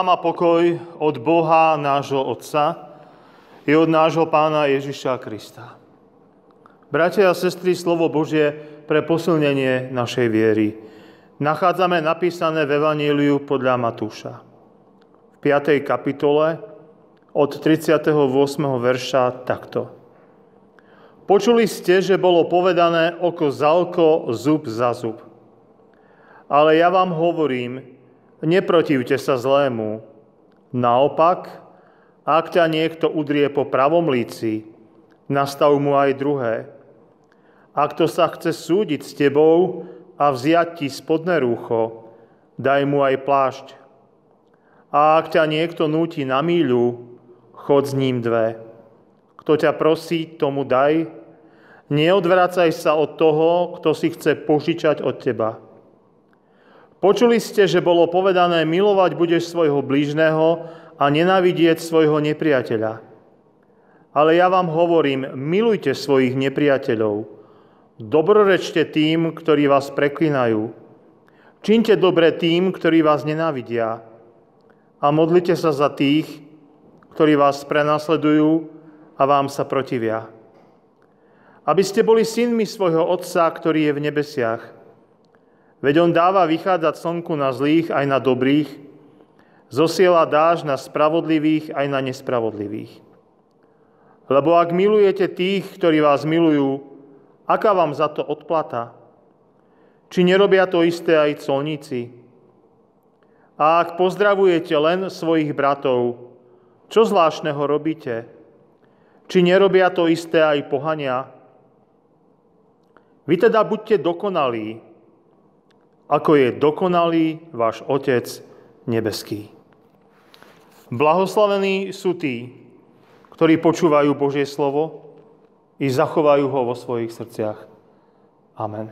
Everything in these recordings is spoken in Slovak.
Pozvám a pokoj od Boha, nášho Otca i od nášho Pána Ježiša Krista. Bratia a sestry, slovo Božie pre posilnenie našej viery nachádzame napísané v Evaníliu podľa Matúša. V 5. kapitole od 38. verša takto. Počuli ste, že bolo povedané oko za oko, zub za zub. Ale ja vám hovorím, Neprotivte sa zlému. Naopak, ak ťa niekto udrie po pravom líci, nastav mu aj druhé. Ak to sa chce súdiť s tebou a vziať ti spodné rúcho, daj mu aj plášť. A ak ťa niekto núti na míľu, chod s ním dve. Kto ťa prosí, tomu daj. Neodvracaj sa od toho, kto si chce požičať od teba. Počuli ste, že bolo povedané, milovať budeš svojho blížneho a nenávidieť svojho nepriateľa. Ale ja vám hovorím, milujte svojich nepriateľov. Dobrorečte tým, ktorí vás preklinajú. Čínte dobre tým, ktorí vás nenávidia. A modlite sa za tých, ktorí vás prenasledujú a vám sa protivia. Aby ste boli synmi svojho Otca, ktorý je v nebesiach – Veď on dáva vychádzať slnku na zlých aj na dobrých, zosiela dáž na spravodlivých aj na nespravodlivých. Lebo ak milujete tých, ktorí vás milujú, aká vám za to odplata? Či nerobia to isté aj colníci? A ak pozdravujete len svojich bratov, čo zvláštneho robíte? Či nerobia to isté aj pohania? Vy teda buďte dokonalí, ako je dokonalý váš Otec nebeský. Blahoslavení sú tí, ktorí počúvajú Božie slovo i zachovajú ho vo svojich srdciach. Amen.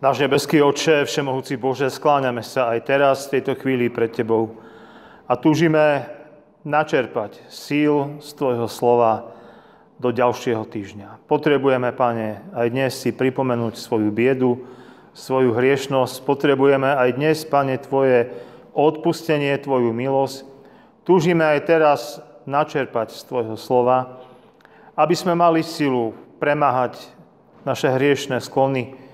Náš nebeský oče, Všemohúci Bože, skláňame sa aj teraz v tejto chvíli pred Tebou a túžime načerpať síl z Tvojho slova do ďalšieho týždňa. Potrebujeme, Pane, aj dnes si pripomenúť svoju biedu, svoju hriešnosť. Potrebujeme aj dnes, Pane, Tvoje odpustenie, Tvoju milosť. Túžime aj teraz načerpať z Tvojho slova, aby sme mali silu premáhať naše hriešné sklony,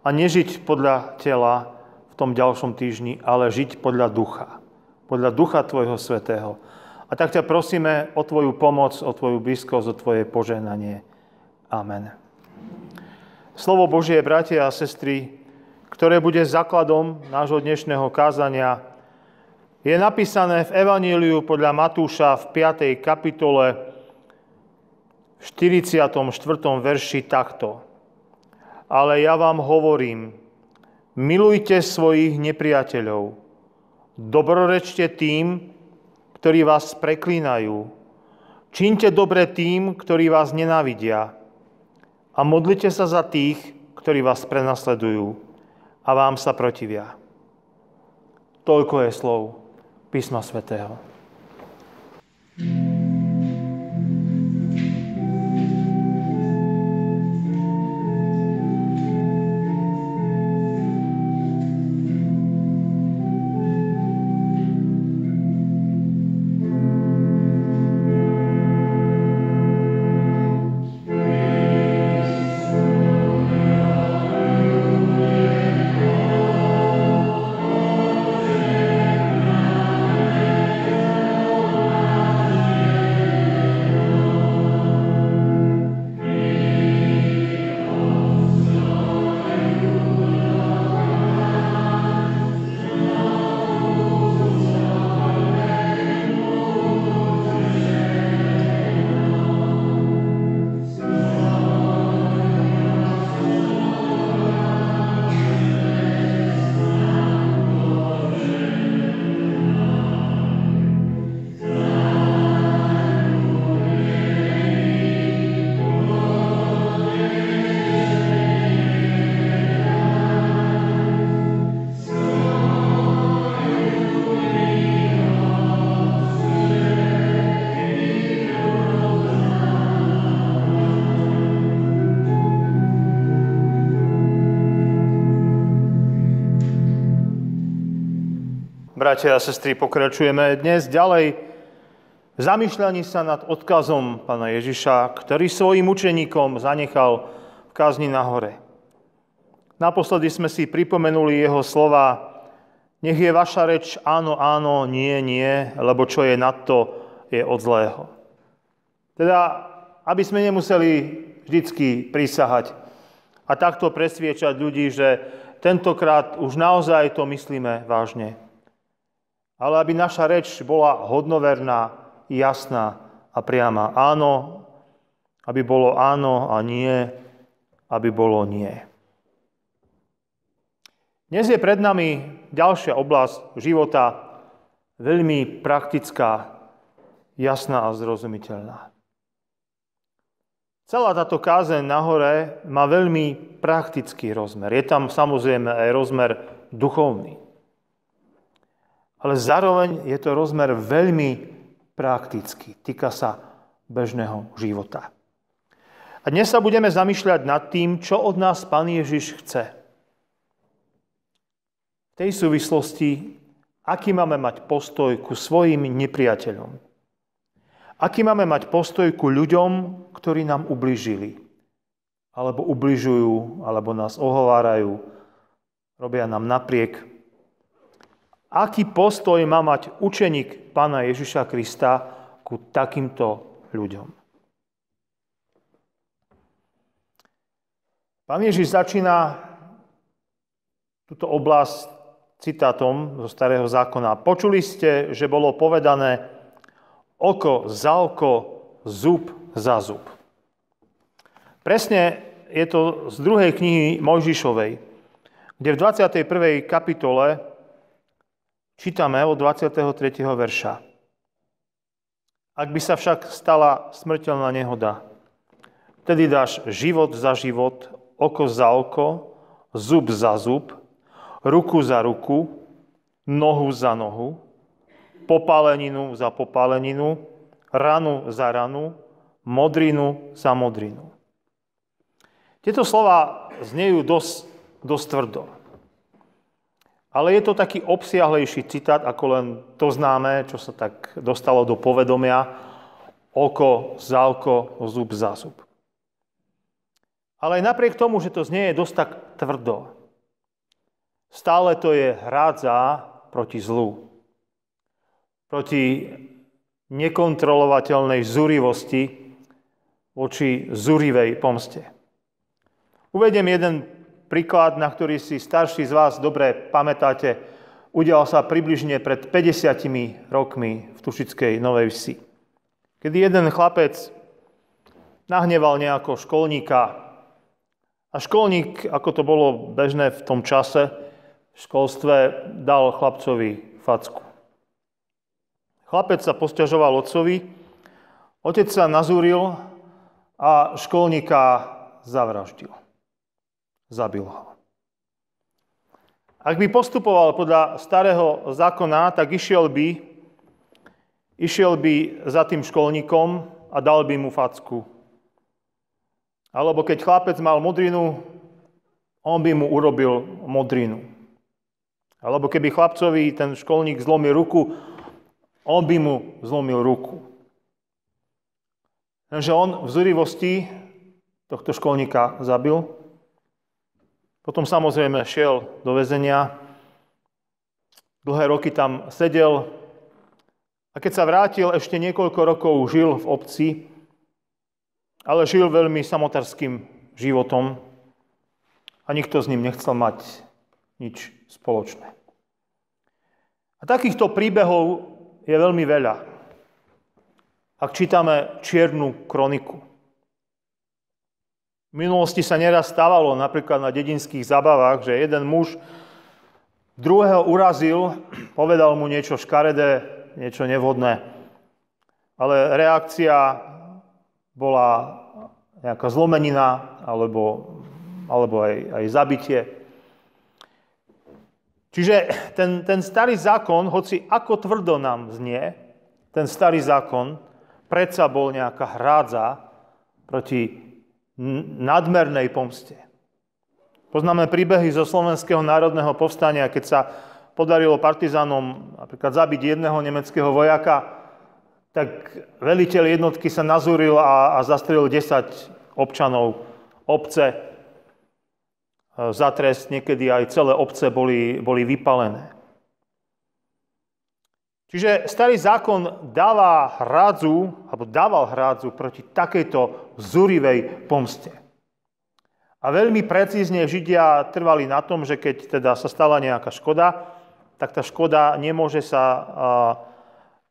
a nežiť podľa tela v tom ďalšom týždni, ale žiť podľa ducha. Podľa ducha Tvojho Svetého. A tak ťa prosíme o Tvoju pomoc, o Tvoju blízkosť, o Tvoje požehnanie. Amen. Slovo Božie, bratia a sestry, ktoré bude základom nášho dnešného kázania, je napísané v Evaníliu podľa Matúša v 5. kapitole v 44. verši takto ale ja vám hovorím, milujte svojich nepriateľov, dobrorečte tým, ktorí vás preklínajú, čínte dobre tým, ktorí vás nenávidia a modlite sa za tých, ktorí vás prenasledujú a vám sa protivia. Toľko je slov písma svätého. Bratia a sestry, pokračujeme dnes ďalej v zamýšľaní sa nad odkazom pána Ježiša, ktorý svojim učeníkom zanechal v kázni na hore. Naposledy sme si pripomenuli jeho slova, nech je vaša reč áno, áno, nie, nie, lebo čo je nad to, je od zlého. Teda, aby sme nemuseli vždycky prísahať a takto presviečať ľudí, že tentokrát už naozaj to myslíme vážne ale aby naša reč bola hodnoverná, jasná a priama. Áno, aby bolo áno a nie, aby bolo nie. Dnes je pred nami ďalšia oblasť života, veľmi praktická, jasná a zrozumiteľná. Celá táto kázeň nahore má veľmi praktický rozmer. Je tam samozrejme aj rozmer duchovný ale zároveň je to rozmer veľmi praktický. Týka sa bežného života. A dnes sa budeme zamýšľať nad tým, čo od nás Pán Ježiš chce. V tej súvislosti, aký máme mať postoj ku svojim nepriateľom. Aký máme mať postoj ku ľuďom, ktorí nám ubližili. Alebo ubližujú, alebo nás ohovárajú, robia nám napriek Aký postoj má mať učeník pána Ježiša Krista ku takýmto ľuďom? Pán Ježiš začína túto oblasť citátom zo Starého zákona. Počuli ste, že bolo povedané oko za oko, zub za zub. Presne je to z druhej knihy Mojžišovej, kde v 21. kapitole Čítame od 23. verša. Ak by sa však stala smrteľná nehoda, vtedy dáš život za život, oko za oko, zub za zub, ruku za ruku, nohu za nohu, popáleninu za popáleninu, ranu za ranu, modrinu za modrinu. Tieto slova znejú dosť, dosť tvrdo. Ale je to taký obsiahlejší citát, ako len to známe, čo sa tak dostalo do povedomia, oko za oko, zub za zub. Ale aj napriek tomu, že to znie je dosť tak tvrdo, stále to je hrádza proti zlu. Proti nekontrolovateľnej zúrivosti voči zúrivej pomste. Uvediem jeden príklad, na ktorý si starší z vás dobre pamätáte. Udial sa približne pred 50 rokmi v Tušickej Novej Vsi. Kedy jeden chlapec nahneval nejako školníka a školník, ako to bolo bežné v tom čase, v školstve dal chlapcovi facku. Chlapec sa posťažoval otcovi, otec sa nazúril a školníka zavraždil zabil ho. Ak by postupoval podľa starého zákona, tak išiel by, išiel by za tým školníkom a dal by mu facku. Alebo keď chlapec mal modrinu, on by mu urobil modrinu. Alebo keby chlapcovi ten školník zlomil ruku, on by mu zlomil ruku. Takže on v zúrivosti tohto školníka zabil potom samozrejme šiel do väzenia, dlhé roky tam sedel a keď sa vrátil, ešte niekoľko rokov žil v obci, ale žil veľmi samotarským životom a nikto s ním nechcel mať nič spoločné. A takýchto príbehov je veľmi veľa. Ak čítame čiernu kroniku. V minulosti sa neraz stávalo, napríklad na dedinských zabavách, že jeden muž druhého urazil, povedal mu niečo škaredé, niečo nevhodné. Ale reakcia bola nejaká zlomenina alebo, alebo aj, aj zabitie. Čiže ten, ten starý zákon, hoci ako tvrdo nám znie, ten starý zákon predsa bol nejaká hrádza proti nadmernej pomste. Poznáme príbehy zo Slovenského národného povstania, keď sa podarilo partizánom napríklad zabiť jedného nemeckého vojaka, tak veliteľ jednotky sa nazúril a, a zastrelil 10 občanov obce. Za trest niekedy aj celé obce boli, boli vypalené. Čiže starý zákon dáva hrádzu, alebo dával hrádzu proti takejto zúrivej pomste. A veľmi precízne Židia trvali na tom, že keď teda sa stala nejaká škoda, tak tá škoda nemôže sa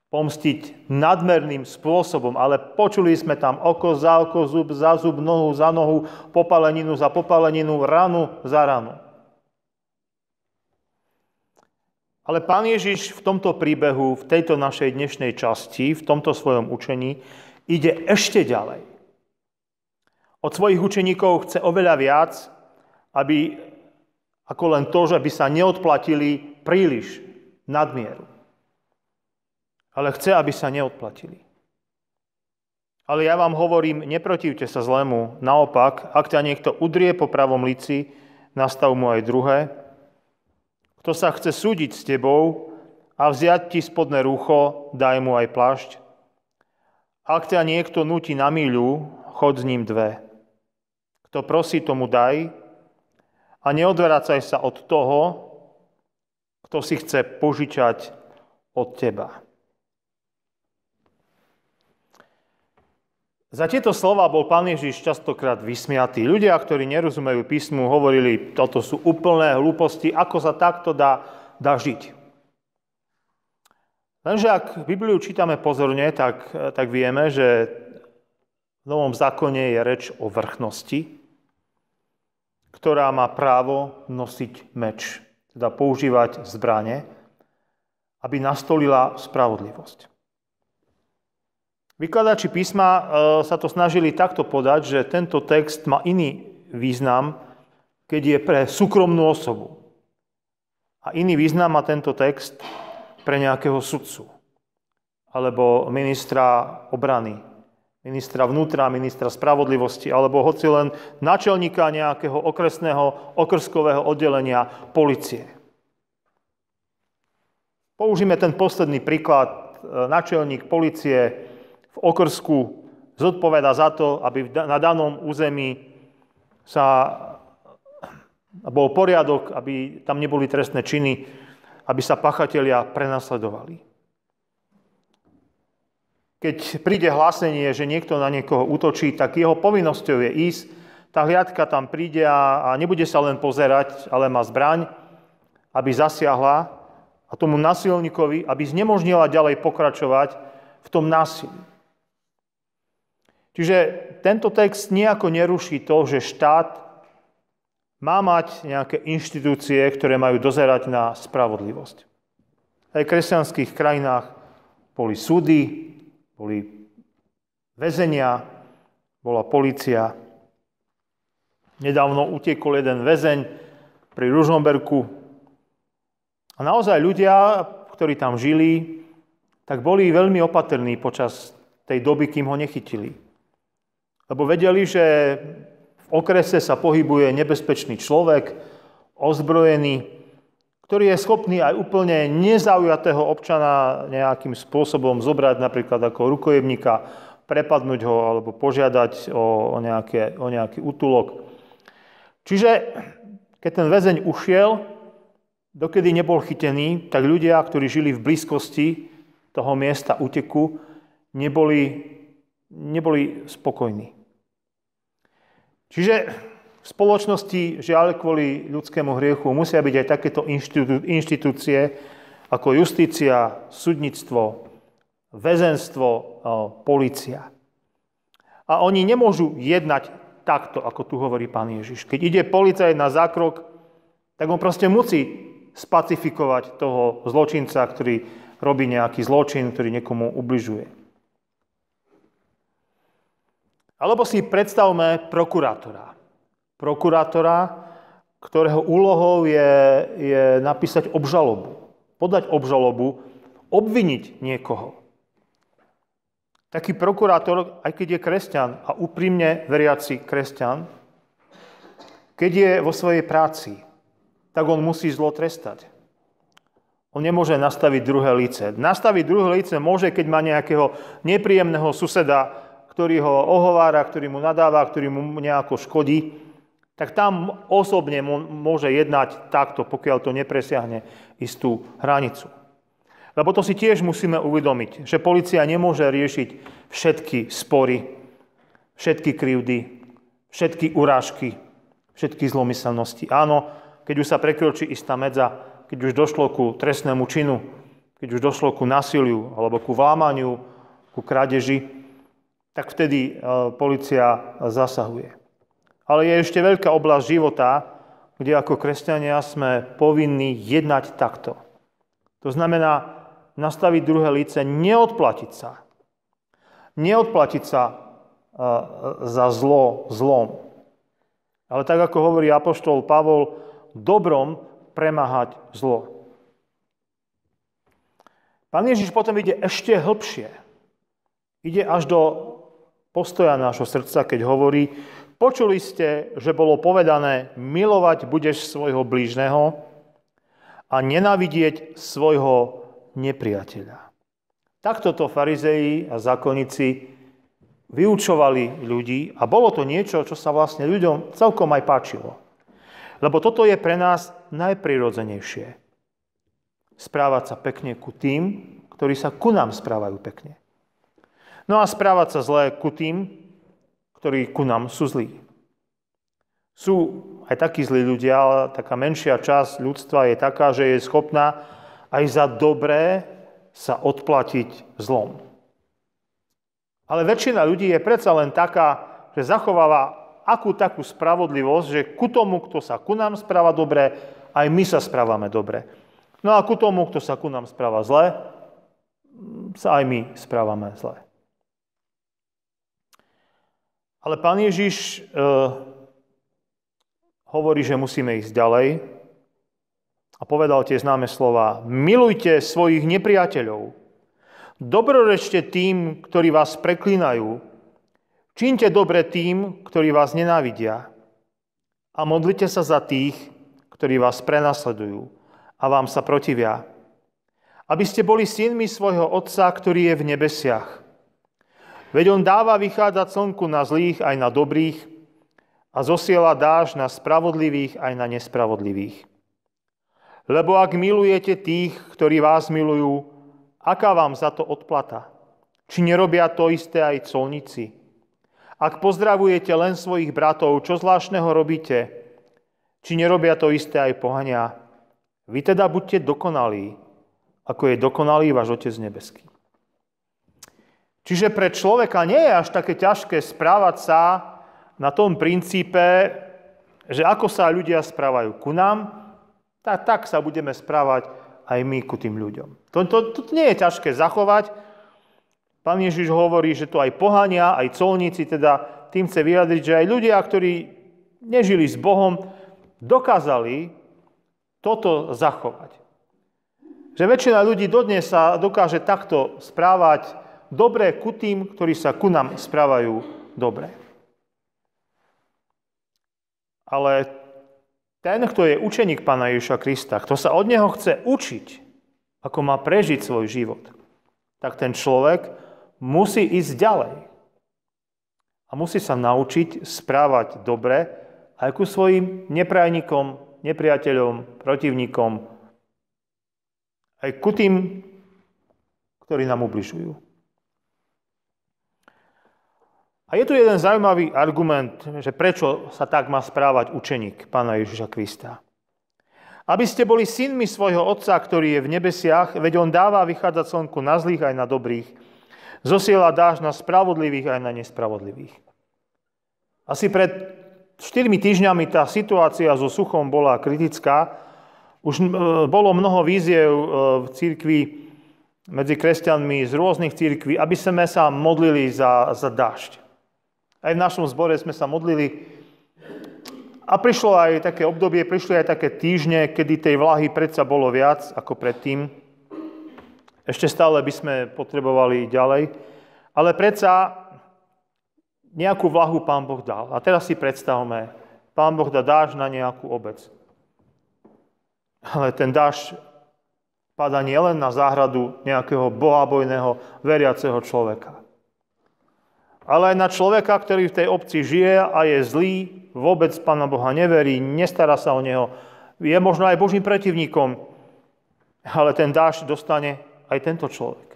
pomstiť nadmerným spôsobom, ale počuli sme tam oko za oko, zub za zub, nohu za nohu, popaleninu za popaleninu, ranu za ranu. Ale pán Ježiš v tomto príbehu, v tejto našej dnešnej časti, v tomto svojom učení, ide ešte ďalej. Od svojich učeníkov chce oveľa viac, aby, ako len to, že by sa neodplatili príliš nadmieru. Ale chce, aby sa neodplatili. Ale ja vám hovorím, neprotivte sa zlému. Naopak, ak ťa niekto udrie po pravom lici, nastav mu aj druhé. Kto sa chce súdiť s tebou a vziať ti spodné rúcho, daj mu aj plášť. Ak ťa niekto nutí na míľu, chod s ním dve. Kto prosí, tomu daj a neodvracaj sa od toho, kto si chce požičať od teba. Za tieto slova bol pán Ježiš častokrát vysmiatý. Ľudia, ktorí nerozumejú písmu, hovorili, toto sú úplné hlúposti, ako sa takto dá, dá žiť. Lenže ak Bibliu čítame pozorne, tak, tak vieme, že v Novom zákone je reč o vrchnosti, ktorá má právo nosiť meč, teda používať zbranie, aby nastolila spravodlivosť. Vykladači písma e, sa to snažili takto podať, že tento text má iný význam, keď je pre súkromnú osobu. A iný význam má tento text pre nejakého sudcu alebo ministra obrany, ministra vnútra, ministra spravodlivosti, alebo hoci len načelníka nejakého okresného, okrskového oddelenia policie. Použijeme ten posledný príklad. Načelník policie okrsku zodpoveda za to, aby na danom území sa bol poriadok, aby tam neboli trestné činy, aby sa pachatelia prenasledovali. Keď príde hlásenie, že niekto na niekoho útočí, tak jeho povinnosťou je ísť, tá hliadka tam príde a, nebude sa len pozerať, ale má zbraň, aby zasiahla a tomu nasilníkovi, aby znemožnila ďalej pokračovať v tom násilí. Čiže tento text nejako neruší to, že štát má mať nejaké inštitúcie, ktoré majú dozerať na spravodlivosť. Aj v kresťanských krajinách boli súdy, boli väzenia, bola policia. Nedávno utiekol jeden väzeň pri Ružomberku. A naozaj ľudia, ktorí tam žili, tak boli veľmi opatrní počas tej doby, kým ho nechytili. Lebo vedeli, že v okrese sa pohybuje nebezpečný človek, ozbrojený, ktorý je schopný aj úplne nezaujatého občana nejakým spôsobom zobrať napríklad ako rukojemníka, prepadnúť ho alebo požiadať o, nejaké, o nejaký útulok. Čiže keď ten väzeň ušiel, dokedy nebol chytený, tak ľudia, ktorí žili v blízkosti toho miesta úteku, neboli, neboli spokojní. Čiže v spoločnosti, žiaľ, kvôli ľudskému hriechu musia byť aj takéto inštitúcie ako justícia, súdnictvo, väzenstvo, policia. A oni nemôžu jednať takto, ako tu hovorí pán Ježiš. Keď ide policajt na zákrok, tak on proste musí spacifikovať toho zločinca, ktorý robí nejaký zločin, ktorý niekomu ubližuje. Alebo si predstavme prokurátora prokurátora, ktorého úlohou je, je napísať obžalobu, podať obžalobu, obviniť niekoho. Taký prokurátor, aj keď je kresťan a úprimne veriaci kresťan, keď je vo svojej práci, tak on musí zlo trestať. On nemôže nastaviť druhé líce. Nastaviť druhé líce môže, keď má nejakého nepríjemného suseda, ktorý ho ohovára, ktorý mu nadáva, ktorý mu nejako škodí tak tam osobne môže jednať takto, pokiaľ to nepresiahne istú hranicu. Lebo to si tiež musíme uvedomiť, že policia nemôže riešiť všetky spory, všetky krivdy, všetky urážky, všetky zlomyselnosti. Áno, keď už sa prekročí istá medza, keď už došlo ku trestnému činu, keď už došlo ku nasiliu alebo ku vlámaniu, ku krádeži, tak vtedy e, policia zasahuje. Ale je ešte veľká oblasť života, kde ako kresťania sme povinní jednať takto. To znamená nastaviť druhé líce, neodplatiť sa. Neodplatiť sa e, za zlo zlom. Ale tak ako hovorí apoštol Pavol, dobrom premáhať zlo. Pán Ježiš potom ide ešte hlbšie. Ide až do postoja nášho srdca, keď hovorí, Počuli ste, že bolo povedané, milovať budeš svojho blížneho a nenavidieť svojho nepriateľa. Takto to farizei a zákonníci vyučovali ľudí a bolo to niečo, čo sa vlastne ľuďom celkom aj páčilo. Lebo toto je pre nás najprirodzenejšie. Správať sa pekne ku tým, ktorí sa ku nám správajú pekne. No a správať sa zle ku tým, ktorí ku nám sú zlí. Sú aj takí zlí ľudia, ale taká menšia časť ľudstva je taká, že je schopná aj za dobré sa odplatiť zlom. Ale väčšina ľudí je predsa len taká, že zachováva akú takú spravodlivosť, že ku tomu, kto sa ku nám správa dobre, aj my sa správame dobre. No a ku tomu, kto sa ku nám správa zle, sa aj my správame zle. Ale pán Ježiš e, hovorí, že musíme ísť ďalej a povedal tie známe slova. Milujte svojich nepriateľov. Dobrorečte tým, ktorí vás preklínajú. Čínte dobre tým, ktorí vás nenávidia. A modlite sa za tých, ktorí vás prenasledujú a vám sa protivia. Aby ste boli synmi svojho Otca, ktorý je v nebesiach. Veď On dáva vychádzať slnku na zlých aj na dobrých a zosiela dáž na spravodlivých aj na nespravodlivých. Lebo ak milujete tých, ktorí vás milujú, aká vám za to odplata? Či nerobia to isté aj colníci? Ak pozdravujete len svojich bratov, čo zvláštneho robíte? Či nerobia to isté aj pohania? Vy teda buďte dokonalí, ako je dokonalý váš Otec nebeský. Čiže pre človeka nie je až také ťažké správať sa na tom princípe, že ako sa ľudia správajú ku nám, tak, tak sa budeme správať aj my ku tým ľuďom. To, to, to nie je ťažké zachovať. Pán Ježiš hovorí, že to aj pohania, aj colníci, teda tým chce vyjadriť, že aj ľudia, ktorí nežili s Bohom, dokázali toto zachovať. Že väčšina ľudí dodnes sa dokáže takto správať dobré ku tým, ktorí sa ku nám správajú dobre. Ale ten, kto je učeník Pána Ježiša Krista, kto sa od neho chce učiť, ako má prežiť svoj život, tak ten človek musí ísť ďalej. A musí sa naučiť správať dobre aj ku svojim neprajníkom, nepriateľom, protivníkom, aj ku tým, ktorí nám ubližujú. A je tu jeden zaujímavý argument, že prečo sa tak má správať učeník Pána Ježiša Krista. Aby ste boli synmi svojho Otca, ktorý je v nebesiach, veď On dáva vychádzať slnku na zlých aj na dobrých, zosiela dáž na spravodlivých aj na nespravodlivých. Asi pred 4 týždňami tá situácia so suchom bola kritická. Už bolo mnoho víziev e, v církvi medzi kresťanmi z rôznych církví, aby sme sa modlili za, za dážď. Aj v našom zbore sme sa modlili a prišlo aj také obdobie, prišli aj také týždne, kedy tej vlahy predsa bolo viac ako predtým. Ešte stále by sme potrebovali ďalej. Ale predsa nejakú vlahu Pán Boh dal. A teraz si predstavme, Pán Boh dá dáž na nejakú obec. Ale ten dáž pada nielen na záhradu nejakého bohabojného, veriaceho človeka ale aj na človeka, ktorý v tej obci žije a je zlý, vôbec Pána Boha neverí, nestará sa o neho, je možno aj Božím protivníkom, ale ten dáž dostane aj tento človek.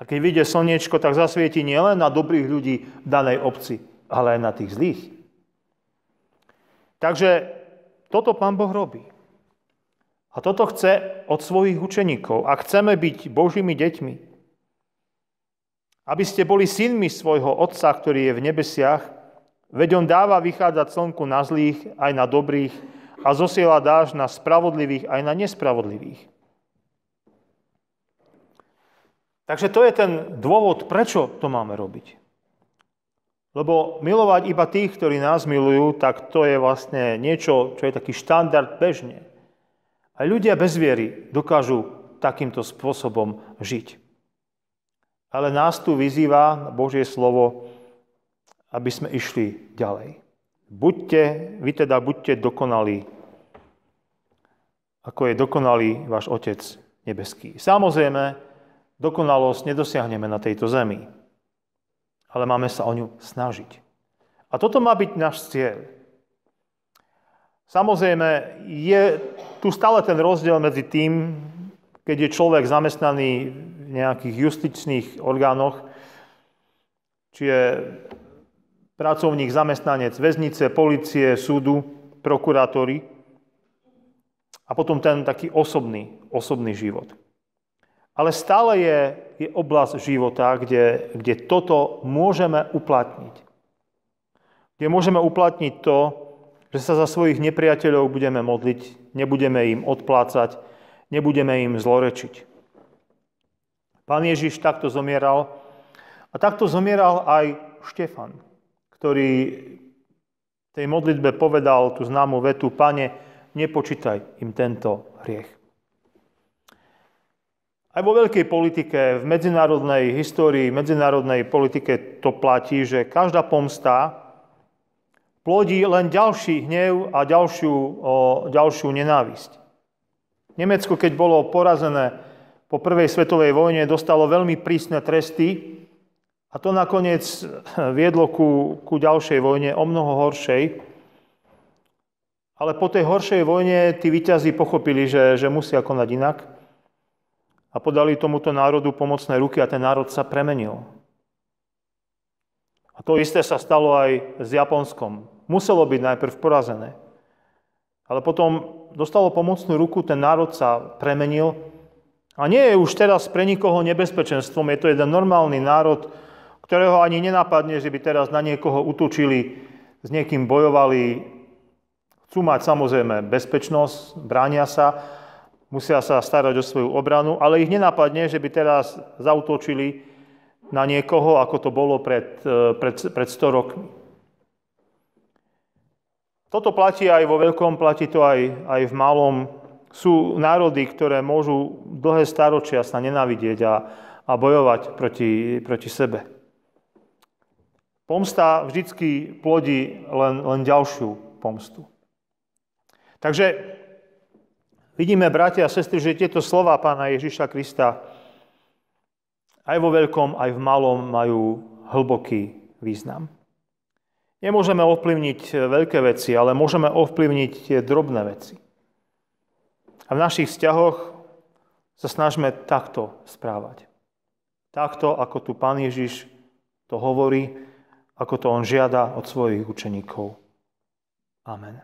A keď vyjde slniečko, tak zasvieti nielen na dobrých ľudí v danej obci, ale aj na tých zlých. Takže toto Pán Boh robí. A toto chce od svojich učeníkov. Ak chceme byť Božími deťmi, aby ste boli synmi svojho Otca, ktorý je v nebesiach, veď On dáva vychádzať slnku na zlých aj na dobrých a zosiela dáž na spravodlivých aj na nespravodlivých. Takže to je ten dôvod, prečo to máme robiť. Lebo milovať iba tých, ktorí nás milujú, tak to je vlastne niečo, čo je taký štandard bežne. Aj ľudia bez viery dokážu takýmto spôsobom žiť. Ale nás tu vyzýva Božie slovo, aby sme išli ďalej. Buďte, vy teda buďte dokonalí, ako je dokonalý váš Otec nebeský. Samozrejme, dokonalosť nedosiahneme na tejto zemi, ale máme sa o ňu snažiť. A toto má byť náš cieľ. Samozrejme, je tu stále ten rozdiel medzi tým, keď je človek zamestnaný nejakých justičných orgánoch, či je pracovník, zamestnanec väznice, policie, súdu, prokurátory a potom ten taký osobný, osobný život. Ale stále je, je oblasť života, kde, kde toto môžeme uplatniť. Kde môžeme uplatniť to, že sa za svojich nepriateľov budeme modliť, nebudeme im odplácať, nebudeme im zlorečiť. Pán Ježiš takto zomieral a takto zomieral aj Štefan, ktorý V tej modlitbe povedal tú známu vetu, pane, nepočítaj im tento hriech. Aj vo veľkej politike, v medzinárodnej histórii, medzinárodnej politike to platí, že každá pomsta plodí len ďalší hnev a ďalšiu, o, ďalšiu nenávisť. Nemecko, keď bolo porazené po prvej svetovej vojne, dostalo veľmi prísne tresty a to nakoniec viedlo ku, ku ďalšej vojne, o mnoho horšej. Ale po tej horšej vojne tí vyťazí pochopili, že, že musia konať inak a podali tomuto národu pomocné ruky a ten národ sa premenil. A to isté sa stalo aj s Japonskom. Muselo byť najprv porazené. Ale potom dostalo pomocnú ruku, ten národ sa premenil a nie je už teraz pre nikoho nebezpečenstvom. Je to jeden normálny národ, ktorého ani nenapadne, že by teraz na niekoho utočili, s niekým bojovali. Chcú mať samozrejme bezpečnosť, bránia sa, musia sa starať o svoju obranu, ale ich nenapadne, že by teraz zautočili na niekoho, ako to bolo pred, e, pred, pred 100 rokmi. Toto platí aj vo veľkom, platí to aj, aj v malom. Sú národy, ktoré môžu dlhé staročia sa nenávidieť a, a bojovať proti, proti sebe. Pomsta vždycky plodí len, len ďalšiu pomstu. Takže Vidíme, bratia a sestry, že tieto slova pána Ježiša Krista aj vo veľkom, aj v malom majú hlboký význam. Nemôžeme ovplyvniť veľké veci, ale môžeme ovplyvniť tie drobné veci. A v našich vzťahoch sa snažme takto správať. Takto, ako tu pán Ježiš to hovorí, ako to on žiada od svojich učeníkov. Amen.